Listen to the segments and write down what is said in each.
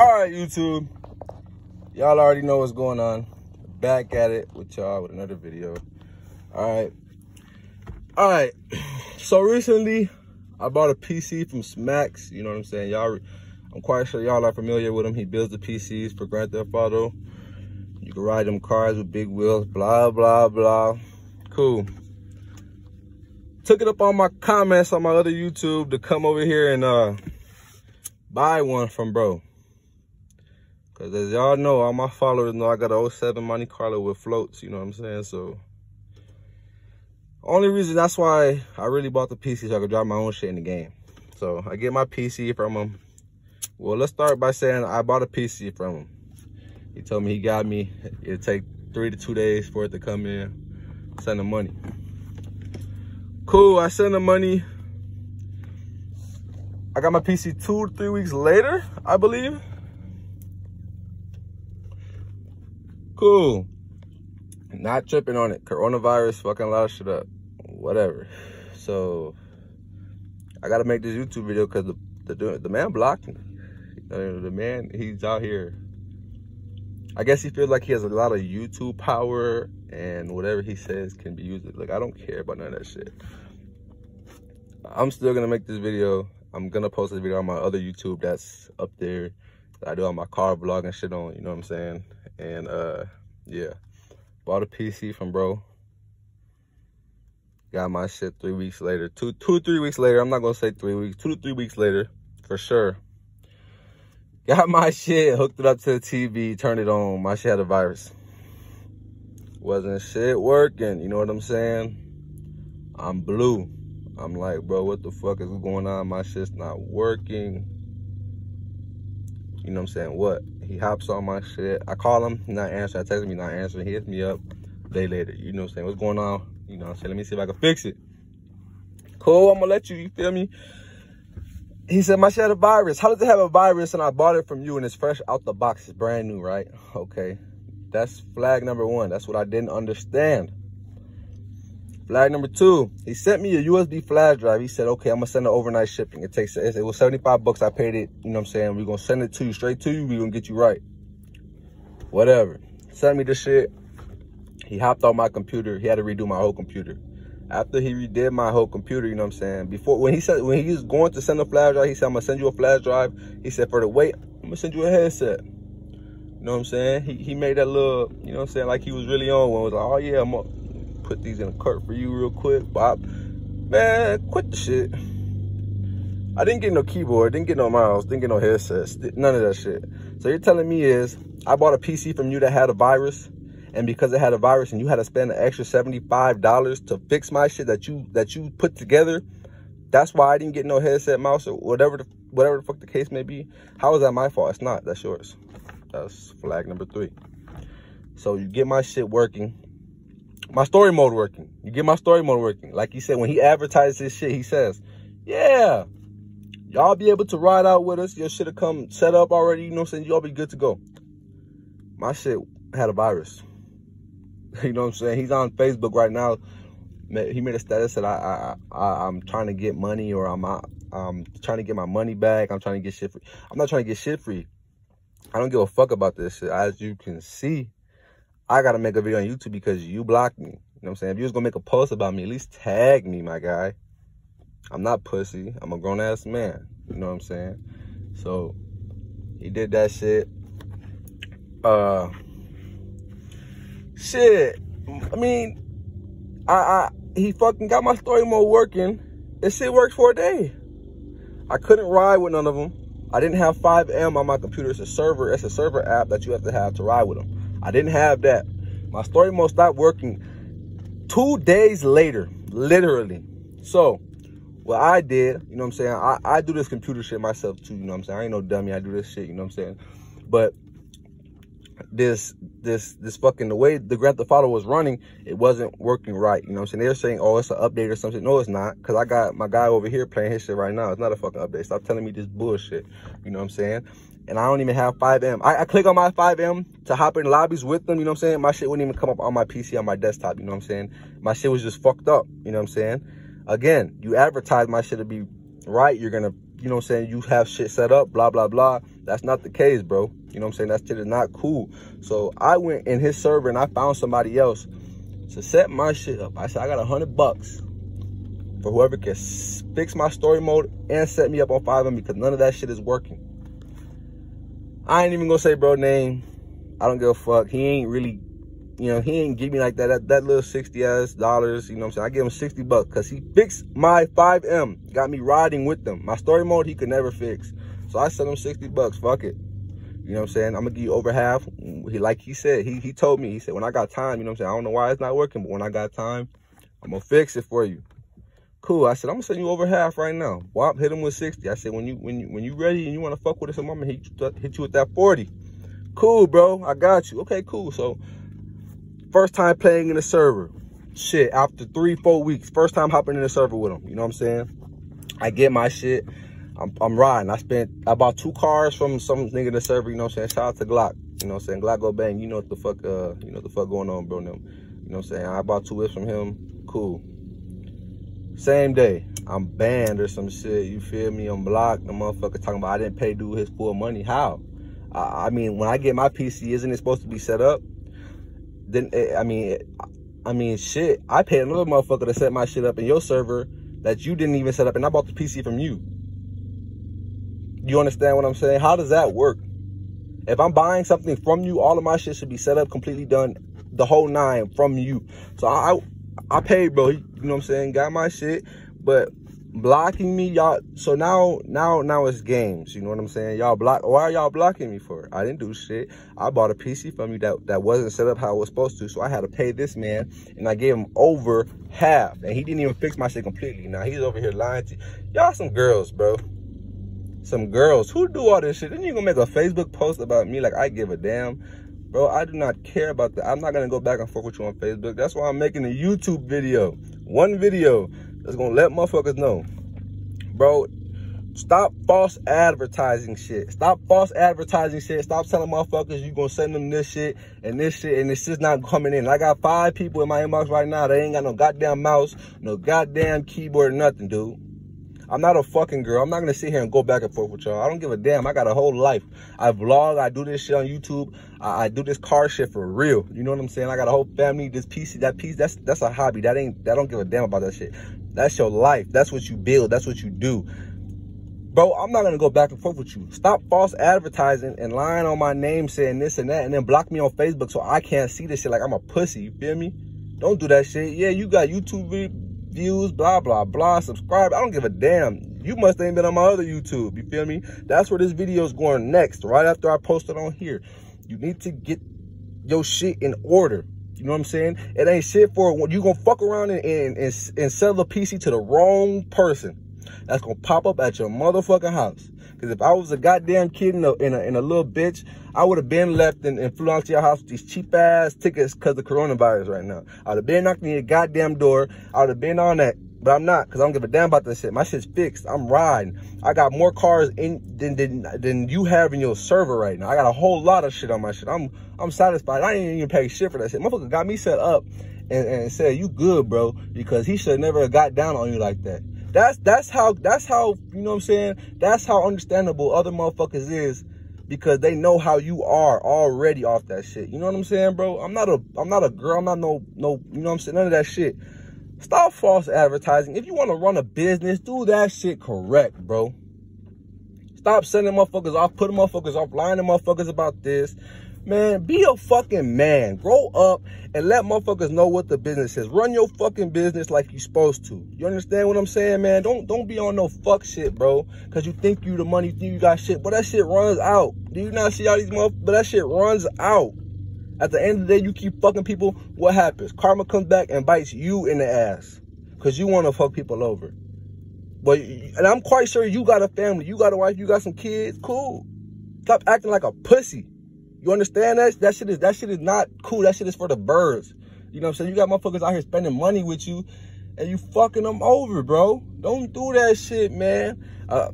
All right, YouTube. Y'all already know what's going on. Back at it with y'all with another video. All right. All right. So recently, I bought a PC from Smacks. You know what I'm saying? Y'all, I'm quite sure y'all are familiar with him. He builds the PCs for Grand Theft Auto. You can ride them cars with big wheels, blah, blah, blah. Cool. Took it up on my comments on my other YouTube to come over here and uh, buy one from bro. Cause as y'all know, all my followers know I got a 07 Monte Carlo with floats, you know what I'm saying? So only reason that's why I really bought the PC so I could drive my own shit in the game. So I get my PC from him. Well, let's start by saying I bought a PC from him. He told me he got me. It'd take three to two days for it to come in. Send the money. Cool, I send the money. I got my PC two, three weeks later, I believe. Cool. Not tripping on it. Coronavirus fucking of shit up. Whatever. So I gotta make this YouTube video because the, the the man blocked me. The man, he's out here. I guess he feels like he has a lot of YouTube power and whatever he says can be used. Like I don't care about none of that shit. I'm still gonna make this video. I'm gonna post this video on my other YouTube that's up there. That I do all my car vlog and shit on, you know what I'm saying? And uh yeah. Bought a PC from bro. Got my shit three weeks later. Two, two, three weeks later. I'm not gonna say three weeks. Two to three weeks later, for sure. Got my shit, hooked it up to the TV, turned it on. My shit had a virus. Wasn't shit working, you know what I'm saying? I'm blue. I'm like, bro, what the fuck is going on? My shit's not working. You know what I'm saying? What? He hops on my shit. I call him, not answering. I text him, not answering. He hits me up day later. You know what I'm saying? What's going on? You know what I'm saying? Let me see if I can fix it. Cool, I'm gonna let you, you feel me? He said, my shit had a virus. How does it have a virus and I bought it from you and it's fresh out the box? It's brand new, right? Okay. That's flag number one. That's what I didn't understand. Flag number two, he sent me a USB flash drive. He said, okay, I'm gonna send it overnight shipping. It takes, it was 75 bucks. I paid it, you know what I'm saying? We're gonna send it to you, straight to you. We're gonna get you right. Whatever. Sent me the shit. He hopped on my computer. He had to redo my whole computer. After he redid my whole computer, you know what I'm saying? Before, when he said, when he was going to send a flash drive, he said, I'm gonna send you a flash drive. He said, for the wait, I'm gonna send you a headset. You know what I'm saying? He, he made that little, you know what I'm saying? Like he was really on one. Was like, oh yeah, I'm gonna put these in a cart for you real quick. Bob, man, quit the shit. I didn't get no keyboard, didn't get no mouse, didn't get no headsets, none of that shit. So you're telling me is, I bought a PC from you that had a virus, and because it had a virus and you had to spend an extra $75 to fix my shit that you that you put together, that's why I didn't get no headset mouse or whatever the whatever the fuck the case may be. How is that my fault? It's not, that's yours. That's flag number three. So you get my shit working my story mode working. You get my story mode working. Like he said, when he advertises this shit, he says, yeah, y'all be able to ride out with us. Your shit have come set up already. You know what I'm saying? Y'all be good to go. My shit had a virus. you know what I'm saying? He's on Facebook right now. He made a status that I, I, I, I'm trying to get money or I'm, I'm trying to get my money back. I'm trying to get shit free. I'm not trying to get shit free. I don't give a fuck about this shit. As you can see, I gotta make a video on YouTube because you blocked me. You know what I'm saying? If you was gonna make a post about me, at least tag me, my guy. I'm not pussy. I'm a grown ass man. You know what I'm saying? So he did that shit. Uh shit. I mean, I I he fucking got my story mode working. This shit works for a day. I couldn't ride with none of them. I didn't have FiveM on my computer. It's a server. It's a server app that you have to have to ride with them. I didn't have that. My story mode stopped working two days later, literally. So what I did, you know what I'm saying? I, I do this computer shit myself too, you know what I'm saying? I ain't no dummy. I do this shit, you know what I'm saying? But this this this fucking the way the Grand Theft Auto was running, it wasn't working right. You know what I'm saying? They're saying, oh, it's an update or something. No, it's not. Cause I got my guy over here playing his shit right now. It's not a fucking update. Stop telling me this bullshit. You know what I'm saying? and I don't even have FiveM. I, I, click on my FiveM to hop in lobbies with them, you know what I'm saying? My shit wouldn't even come up on my PC, on my desktop, you know what I'm saying? My shit was just fucked up, you know what I'm saying? Again, you advertise my shit to be right, you're gonna you know what I'm saying, you have shit set up, blah, blah, blah. That's not the case, bro. You know what I'm saying? That shit is not cool. So I went in his server and I found somebody else to set my shit up. I said, I got hundred bucks for whoever can fix my story mode and set me up on FiveM because none of that shit is working. I ain't even gonna say bro name. I don't give a fuck. He ain't really you know, he ain't give me like that, that, that little 60 ass dollars, you know what I'm saying? I give him 60 bucks because he fixed my FiveM. got me riding with them. My story mode, he could never fix. So I sent him 60 bucks, fuck it. You know what I'm saying? I'm gonna give you over half. He, like he said, he, he told me, he said, when I got time, you know what I'm saying? I don't know why it's not working, but when I got time, I'm gonna fix it for you. Cool. I said, I'm gonna send you over half right now. Wop, hit him with 60. I said, when you when you when you ready and you wanna fuck with us, I'm gonna hit you, hit you with that 40. Cool, bro. I got you. Okay, cool. So First time playing in the server. Shit, after three, four weeks. First time hopping in the server with him. You know what I'm saying? I get my shit. I'm, I'm riding. I spent, I bought two cars from some nigga in the server, you know what I'm saying? Shout out to Glock. You know what I'm saying? Glock go bang. You know what the fuck, uh, you know what the fuck going on, bro. You know what I'm saying? I bought two whips from him. Cool. Same day, I'm banned or some shit. You feel me? I'm blocked. The motherfucker talking about I didn't pay dude his full money. How? I, I mean, when I get my PC, isn't it supposed to be set up? then eh, I mean, I mean, shit. I paid another motherfucker to set my shit up in your server that you didn't even set up, and I bought the PC from you. You understand what I'm saying? How does that work? If I'm buying something from you, all of my shit should be set up, completely done, the whole nine from you. So I, I, paid, bro. You know what I'm saying? Got my shit, but blocking me y'all so now now now it's games you know what i'm saying y'all block why are y'all blocking me for i didn't do shit i bought a pc from you that that wasn't set up how it was supposed to so i had to pay this man and i gave him over half and he didn't even fix my shit completely now he's over here lying to y'all some girls bro some girls who do all this shit then you gonna make a facebook post about me like i give a damn bro i do not care about that i'm not gonna go back and forth with you on facebook that's why i'm making a youtube video one video that's gonna let motherfuckers know. Bro, stop false advertising shit. Stop false advertising shit. Stop telling motherfuckers you gonna send them this shit and this shit and it's just not coming in. I got five people in my inbox right now They ain't got no goddamn mouse, no goddamn keyboard, nothing, dude. I'm not a fucking girl. I'm not gonna sit here and go back and forth with y'all. I don't give a damn. I got a whole life. I vlog. I do this shit on YouTube. I, I, do this car shit for real. You know what I'm saying? I got a whole family. This PC, that piece, that's that's a hobby. That ain't. That don't give a damn about that shit. That's your life. That's what you build. That's what you do. Bro, I'm not gonna go back and forth with you. Stop false advertising and lying on my name saying this and that and then block me on Facebook so I can't see this shit like I'm a pussy. You feel me? Don't do that shit. Yeah, you got YouTube views, blah, blah, blah, subscribe. I don't give a damn. You must ain't been on my other YouTube. You feel me? That's where this video is going next, right after I post it on here. You need to get your shit in order. You know what I'm saying? It ain't shit for when you gonna fuck around and, and, and, and sell the PC to the wrong person. That's gonna pop up at your motherfucking house. Because if I was a goddamn kid in a, a, a little bitch, I would have been left and, and flew out to your house with these cheap ass tickets because of coronavirus right now. I would have been knocking your goddamn door. I would have been on that. But I'm not because I don't give a damn about this shit. My shit's fixed. I'm riding. I got more cars in than, than than you have in your server right now. I got a whole lot of shit on my shit. I'm I'm satisfied. I ain't even pay shit for that shit. Motherfucker got me set up and, and said, you good, bro, because he should never have got down on you like that. That's that's how that's how you know what I'm saying. That's how understandable other motherfuckers is because they know how you are already off that shit. You know what I'm saying, bro? I'm not a I'm not a girl. I'm not no no. You know what I'm saying? None of that shit. Stop false advertising. If you want to run a business, do that shit correct, bro. Stop sending motherfuckers off, putting motherfuckers off, lying to motherfuckers about this. Man, be a fucking man. Grow up and let motherfuckers know what the business is. Run your fucking business like you're supposed to. You understand what I'm saying, man? Don't don't be on no fuck shit, bro. Cause you think you the money, you think you got shit, but that shit runs out. Do you not see all these motherfuckers? But that shit runs out. At the end of the day, you keep fucking people, what happens? Karma comes back and bites you in the ass. Because you want to fuck people over. But, and I'm quite sure you got a family. You got a wife. You got some kids. Cool. Stop acting like a pussy. You understand that? That shit is, that shit is not cool. That shit is for the birds. You know what I'm saying? You got motherfuckers out here spending money with you and you fucking them over, bro. Don't do that shit, man. Uh,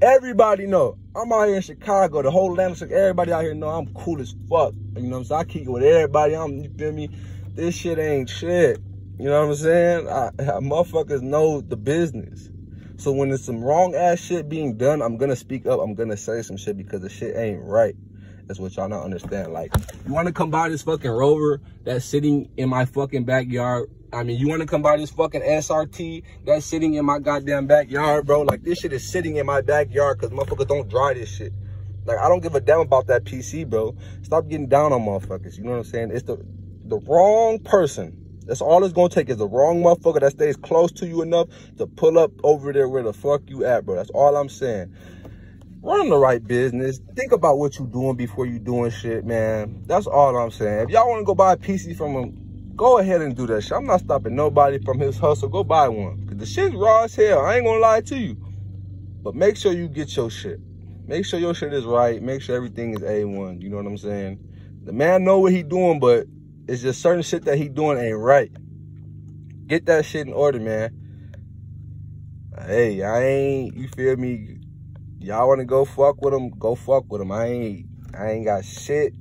everybody know I'm out here in Chicago, the whole Atlantic, everybody out here know I'm cool as fuck. You know what I'm saying? I keep it with everybody. I'm, you feel me? This shit ain't shit. You know what I'm saying? I, I, motherfuckers know the business. So when there's some wrong ass shit being done, I'm gonna speak up. I'm gonna say some shit because the shit ain't right. That's what y'all not understand. Like, you want to come buy this fucking Rover that's sitting in my fucking backyard? I mean, you want to come buy this fucking SRT that's sitting in my goddamn backyard, bro? Like, this shit is sitting in my backyard because motherfuckers don't drive this shit. Like, I don't give a damn about that PC, bro. Stop getting down on motherfuckers. You know what I'm saying? It's the the wrong person. That's all it's gonna take is the wrong motherfucker that stays close to you enough to pull up over there where the fuck you at, bro. That's all I'm saying run the right business. Think about what you're doing before you doing shit, man. That's all I'm saying. If y'all want to go buy a PC from him, go ahead and do that shit. I'm not stopping nobody from his hustle. Go buy one. Cause the shit's raw as hell. I ain't gonna lie to you. But make sure you get your shit. Make sure your shit is right. Make sure everything is A1. You know what I'm saying? The man know what he doing, but it's just certain shit that he doing ain't right. Get that shit in order, man. Hey, I ain't, you feel me? Y'all want to go fuck with him, go fuck with him. I ain't, I ain't got shit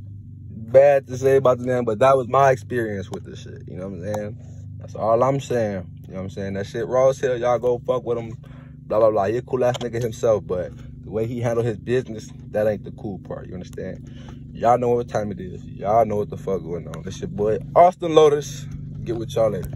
bad to say about the man, but that was my experience with this shit. You know what I'm saying? That's all I'm saying. You know what I'm saying? That shit raw as hell. Y'all go fuck with him. Blah blah blah. He a cool ass nigga himself, but the way he handled his business, that ain't the cool part. You understand? Y'all know what time it is. Y'all know what the fuck going on. This your boy Austin Lotus. Get with y'all later.